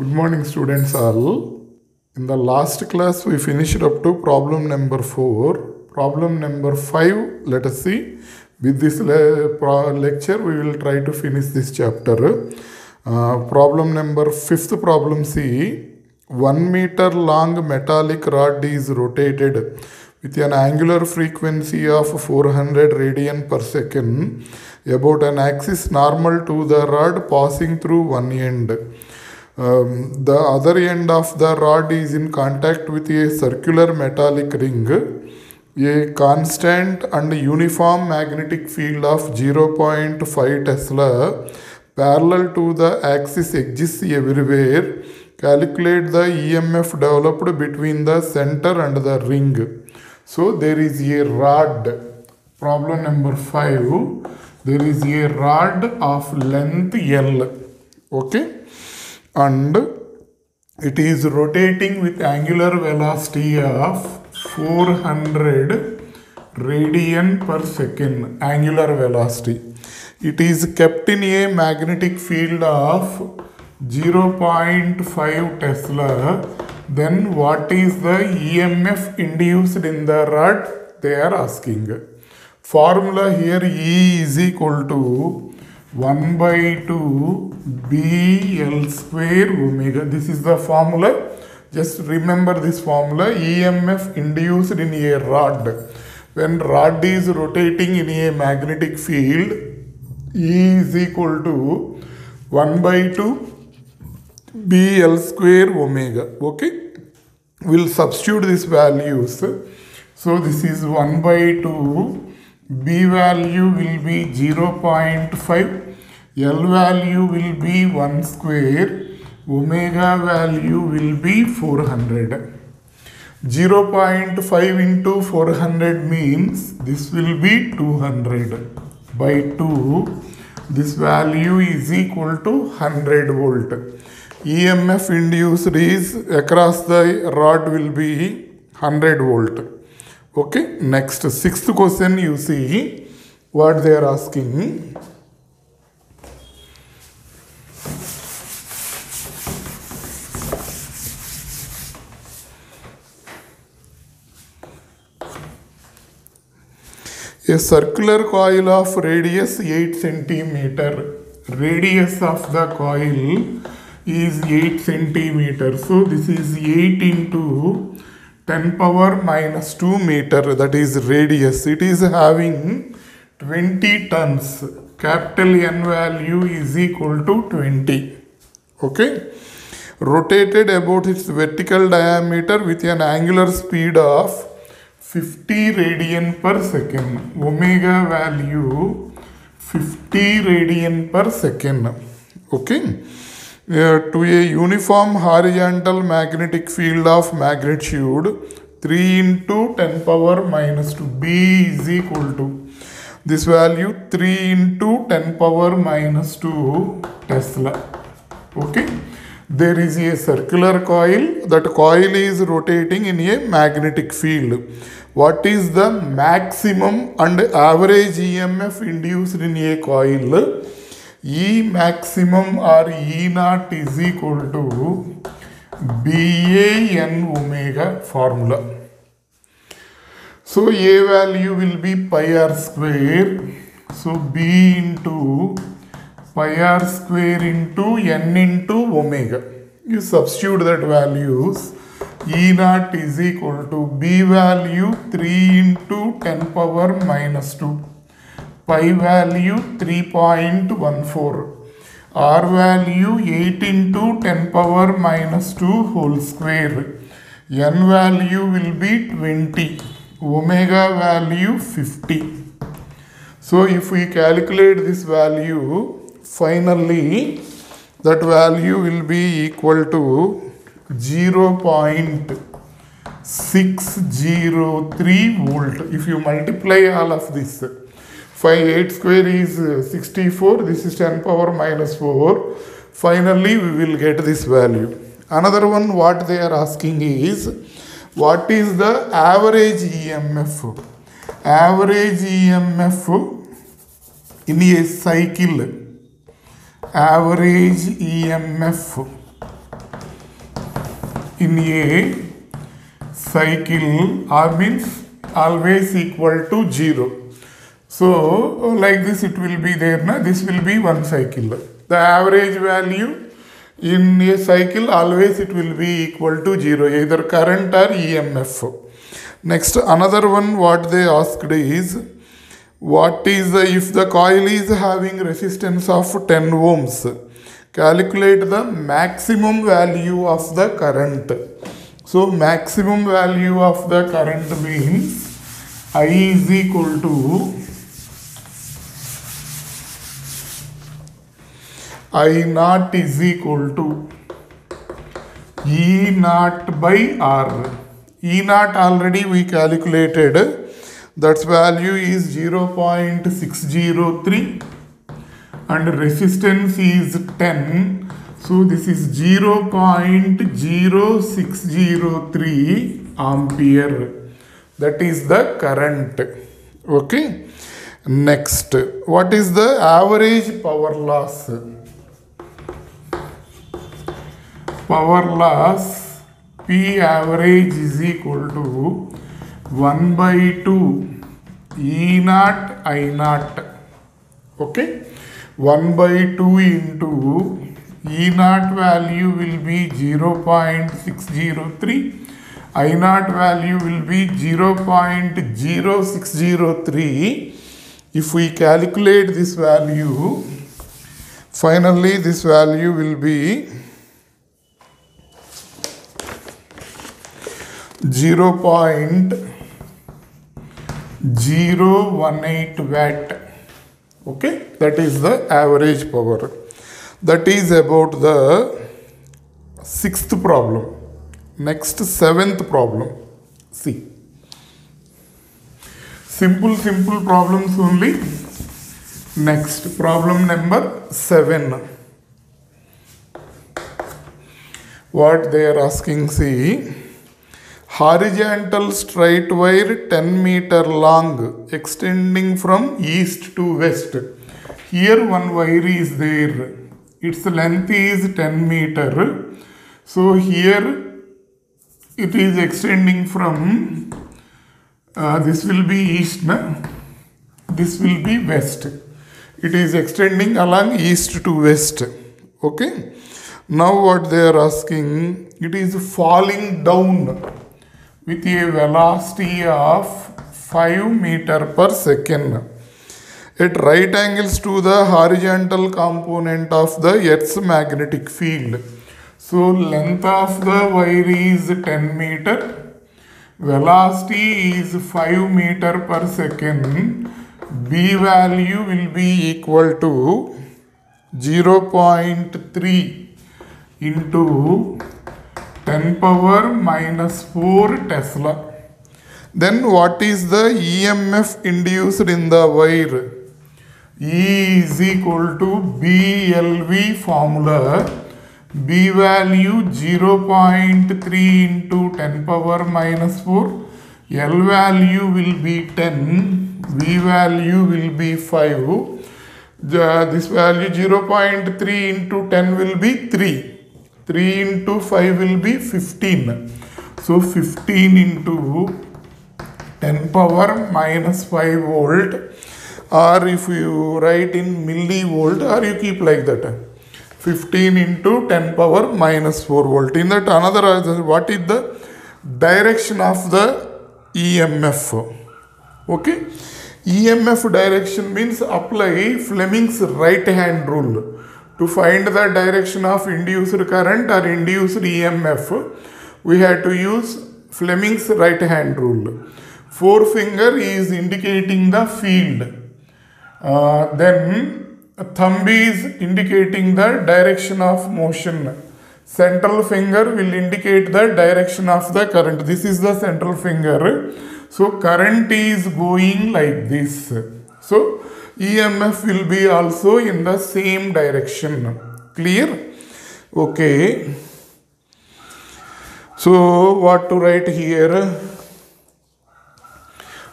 Good morning, students all. In the last class, we finished up to problem number 4. Problem number 5, let us see. With this le- lecture, we will try to finish this chapter. Uh, problem number 5th problem C. 1 meter long metallic rod is rotated with an angular frequency of 400 radian per second about an axis normal to the rod passing through one end. Um, the other end of the rod is in contact with a circular metallic ring. A constant and uniform magnetic field of 0.5 Tesla parallel to the axis exists everywhere. Calculate the EMF developed between the center and the ring. So there is a rod. Problem number 5. There is a rod of length L. Okay and it is rotating with angular velocity of 400 radian per second angular velocity. It is kept in a magnetic field of 0.5 tesla. Then what is the emf induced in the rod? They are asking. Formula here e is equal to 1 by 2 b l square omega. This is the formula. Just remember this formula. Emf induced in a rod. When rod is rotating in a magnetic field e is equal to 1 by 2 b l square omega. Okay? We'll substitute these values. So this is 1 by 2 b value will be 0.5 l value will be 1 square. Omega value will be 400 0.5 into 400 means this will be 200 by 2 this value is equal to 100 volt. Emf induced is across the rod will be 100 volt. Okay next sixth question you see what they are asking a circular coil of radius 8 centimeter. Radius of the coil is 8 centimeter. So this is 8 into 10 power minus 2 meter. That is radius. It is having 20 turns. Capital n value is equal to 20 okay? Rotated about its vertical diameter with an angular speed of 50 radian per second omega value 50 radian per second okay to a uniform horizontal magnetic field of magnitude three into ten power minus two B is equal to this value three into ten power minus two tesla okay there is a circular coil that coil is rotating in a magnetic field what is the maximum and average emf induced in a coil? E maximum or e naught is equal to ban omega formula. So a value will be pi r square. So b into pi r square into n into omega. You substitute that values e naught is equal to b value 3 into 10 power minus 2 pi value 3.14 r value 8 into 10 power minus 2 whole square. N value will be 20 omega value 50 so if we calculate this value finally that value will be equal to 0.603 volt. If you multiply all of this 5 8 square is uh, 64 this is 10 power minus 4 finally we will get this value. Another one what they are asking is what is the average emf average emf in a cycle. Average emf in a cycle or means always equal to 0. So like this it will be there na this will be one cycle. The average value in a cycle always it will be equal to 0 either current or EMF. Next another one what they asked is what is if the coil is having resistance of 10 ohms calculate the maximum value of the current. So maximum value of the current means i is equal to i naught is equal to e naught by r. E naught already we calculated. That's value is 0.603 and resistance is 10 so this is 0.0603 ampere. That is the current. Okay? Next. What is the average power loss? Power loss p average is equal to 1 by 2 e naught i naught. Okay 1 by 2 into e naught value will be 0.603 i naught value will be 0.0603 if we calculate this value finally this value will be 0.018 watt okay? That is the average power. That is about the sixth problem. Next seventh problem. See. Simple simple problems only. Next problem number 7 what they are asking see horizontal straight wire 10 meter long extending from east to west. Here one wire is there. Its length is 10 meter. So here it is extending from uh, this will be east na? this will be west. It is extending along east to west. Okay? Now what they are asking it is falling down with a velocity of 5 meter per second. At right angles to the horizontal component of the earth's magnetic field. So length of the wire is 10 meter. Velocity is 5 meter per second. B value will be equal to 0.3 into 10 power minus 4 Tesla. Then what is the EMF induced in the wire? E is equal to BLV formula. B value 0.3 into 10 power minus 4. L value will be 10. V value will be 5. The, this value 0.3 into 10 will be 3. 3 into 5 will be 15. So 15 into 10 power minus 5 volt. Or if you write in millivolt or you keep like that. 15 into 10 power minus 4 volt. In that another what is the direction of the EMF okay? EMF direction means apply Fleming's right hand rule to find the direction of induced current or induced EMF, we had to use Fleming's right hand rule. Forefinger is indicating the field. Uh, then thumb is indicating the direction of motion. Central finger will indicate the direction of the current. This is the central finger. So current is going like this. So EMF will be also in the same direction. Clear? Okay. So what to write here?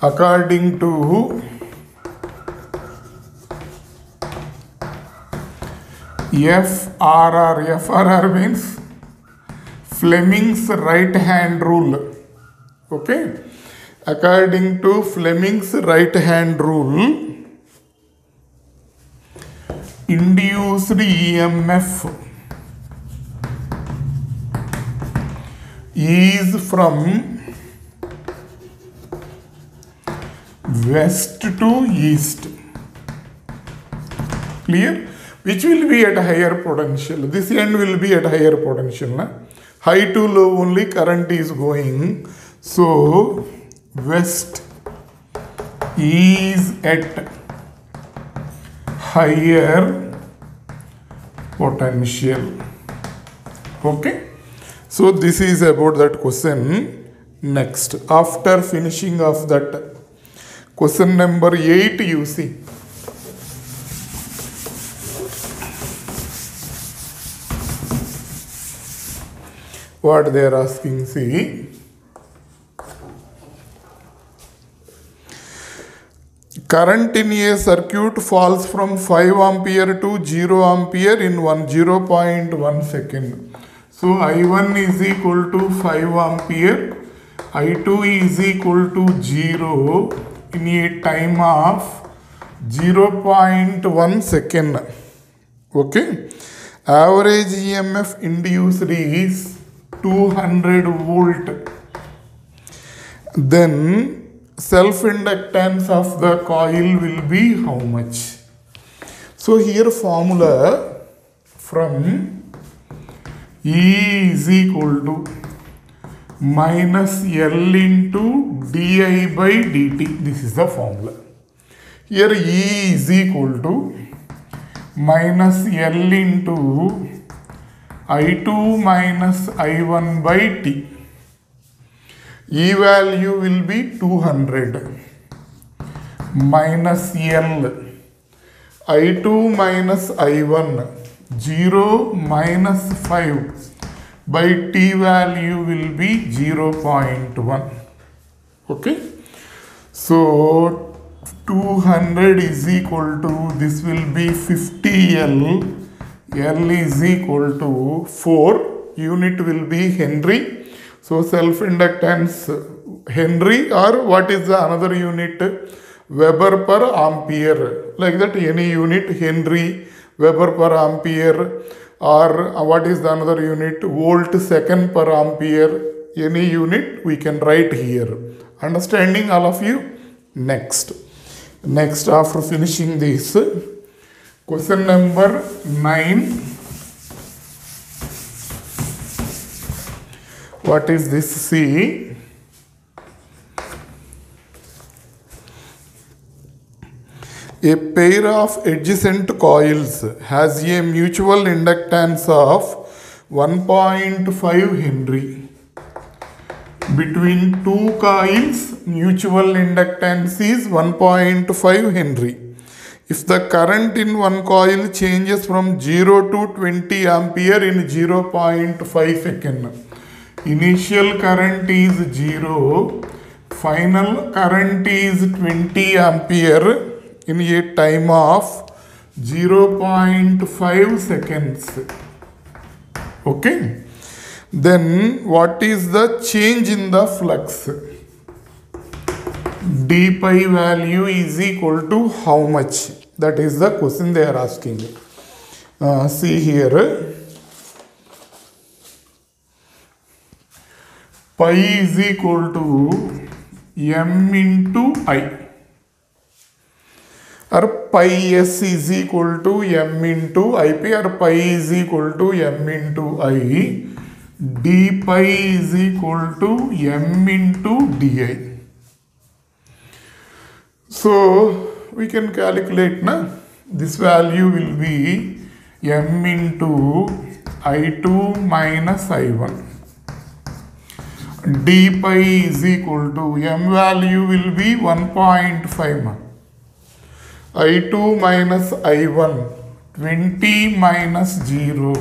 According to FRR, FRR means Fleming's right hand rule. Okay. According to Fleming's right hand rule, induced EMF is from west to east. Clear? Which will be at higher potential. This end will be at higher potential. Na? High to low only current is going. So, west is at higher potential. Okay. So, this is about that question. Next, after finishing of that question number 8, you see. what they are asking see current in a circuit falls from 5 ampere to 0 ampere in 1 0.1 second. So i1 is equal to 5 ampere. I2 is equal to 0 in a time of 0.1 second. Okay? Average emf induced is 200 volt. Then self inductance of the coil will be how much? So here formula from e is equal to minus l into di by dt this is the formula. Here e is equal to minus l into i2 minus i1 by t. E value will be 200 minus L. i2 minus i1 0 minus 5 by t value will be 0.1. Okay. So 200 is equal to this will be 50L L is equal to 4 unit will be Henry so self inductance Henry or what is the another unit? Weber per ampere. Like that any unit Henry Weber per ampere. Or uh, what is the another unit? Volt second per ampere. Any unit we can write here. Understanding all of you? Next. Next after finishing this Question number 9. What is this? C? A pair of adjacent coils has a mutual inductance of 1.5 Henry. Between two coils, mutual inductance is 1.5 Henry. If the current in one coil changes from 0 to 20 ampere in 0.5 second, initial current is 0, final current is 20 ampere in a time of 0.5 seconds. Okay. Then what is the change in the flux? d pi value is equal to how much? That is the question they are asking. Uh, see here. Pi is equal to m into i. Or pi s is equal to m into ip or pi is equal to m into i. d pi is equal to m into di. So we can calculate na this value will be m into i2 minus i1 d pi is equal to m value will be 1.5 i2 minus i1 20 minus 0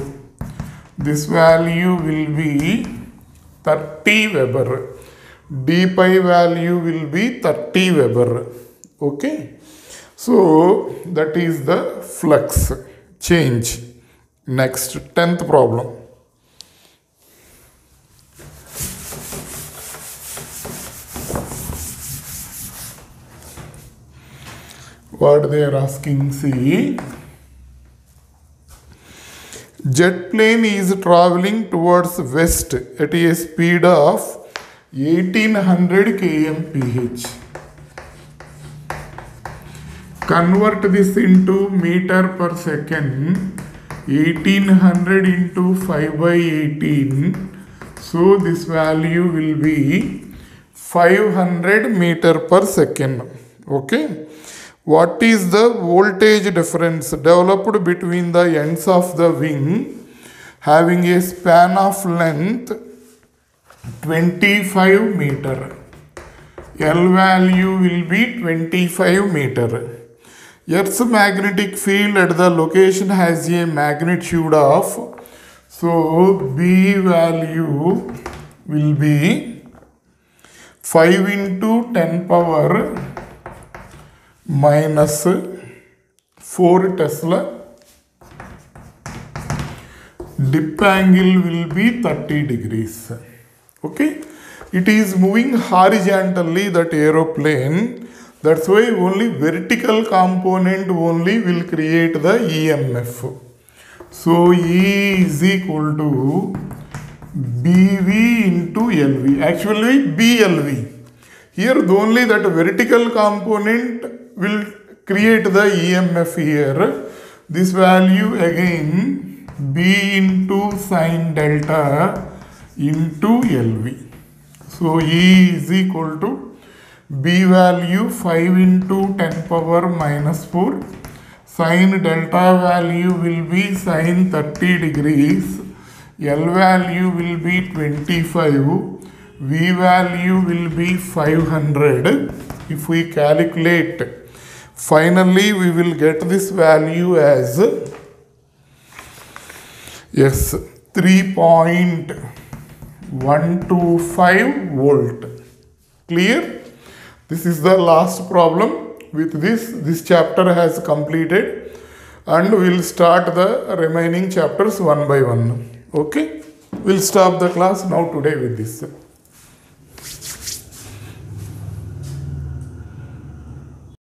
this value will be 30 Weber. d pi value will be 30 Weber. Okay? So that is the flux change. Next 10th problem what they are asking see jet plane is traveling towards west at a speed of 1800 kmph. Convert this into meter per second 1800 into 5 by 18 so this value will be 500 meter per second. Okay what is the voltage difference developed between the ends of the wing having a span of length 25 meter? L value will be 25 meter. Earth's magnetic field at the location has a magnitude of so B value will be 5 into 10 power 4 Tesla. Dip angle will be 30 degrees. Okay. It is moving horizontally that aeroplane. That's why only vertical component only will create the EMF. So E is equal to BV into LV. Actually BLV. Here only that vertical component will create the EMF here. This value again B into sine delta into LV. So E is equal to B value 5 into 10 power minus 4. Sine delta value will be sine 30 degrees. L value will be 25. V value will be 500. If we calculate, finally we will get this value as yes 3.125 volt. Clear? This is the last problem. With this, this chapter has completed and we'll start the remaining chapters one by one. Okay? We'll stop the class now today with this.